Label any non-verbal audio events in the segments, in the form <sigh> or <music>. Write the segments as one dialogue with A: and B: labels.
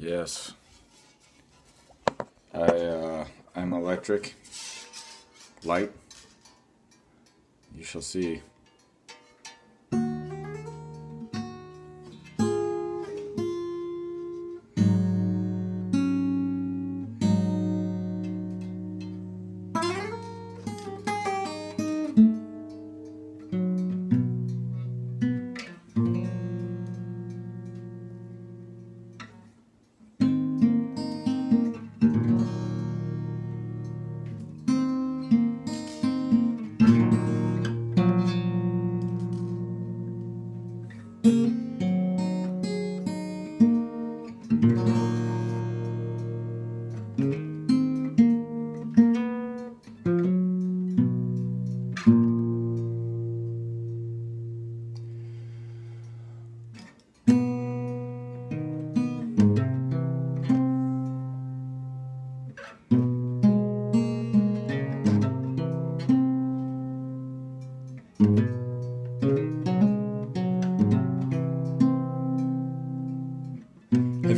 A: Yes. I, uh, I'm electric. Light. You shall see. Have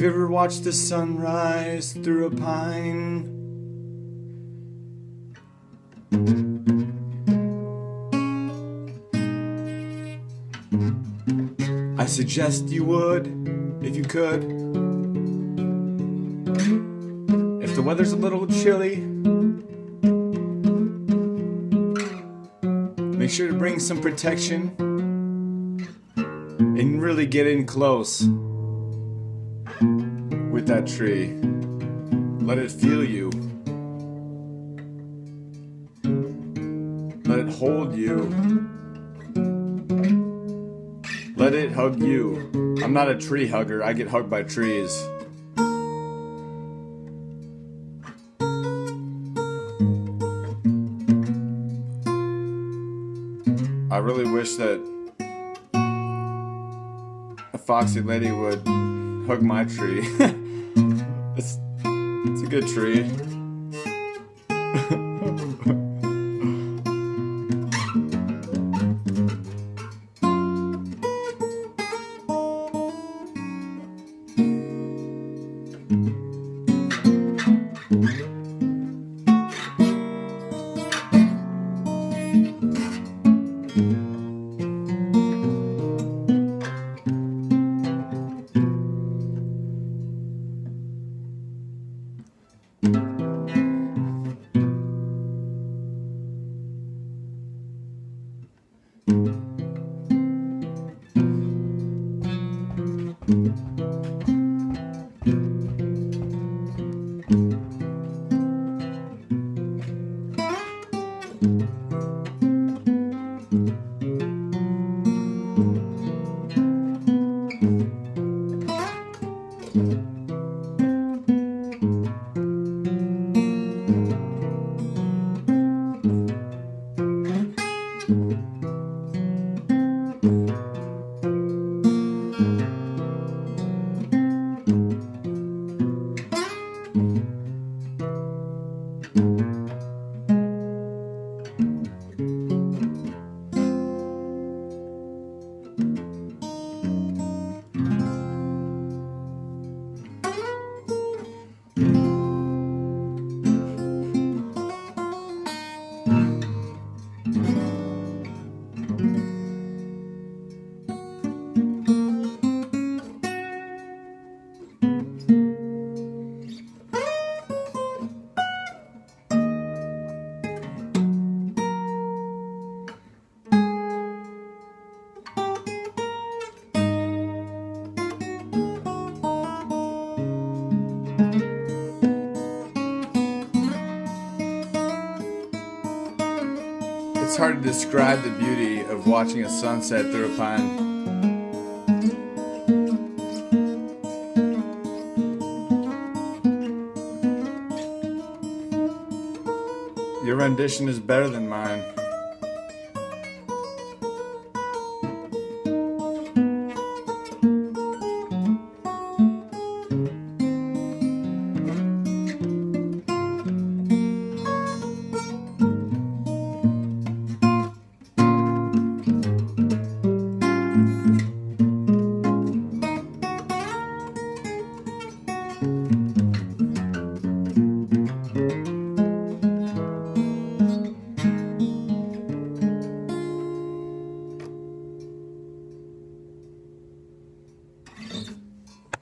A: you ever watched the sunrise through a pine? I suggest you would, if you could. If the weather's a little chilly, make sure to bring some protection and really get in close with that tree. Let it feel you. Let it hold you. Let it hug you. I'm not a tree hugger, I get hugged by trees. I really wish that a foxy lady would hug my tree. <laughs> it's, it's a good tree. <laughs> thank you It's hard to describe the beauty of watching a sunset through a pine. Your rendition is better than mine.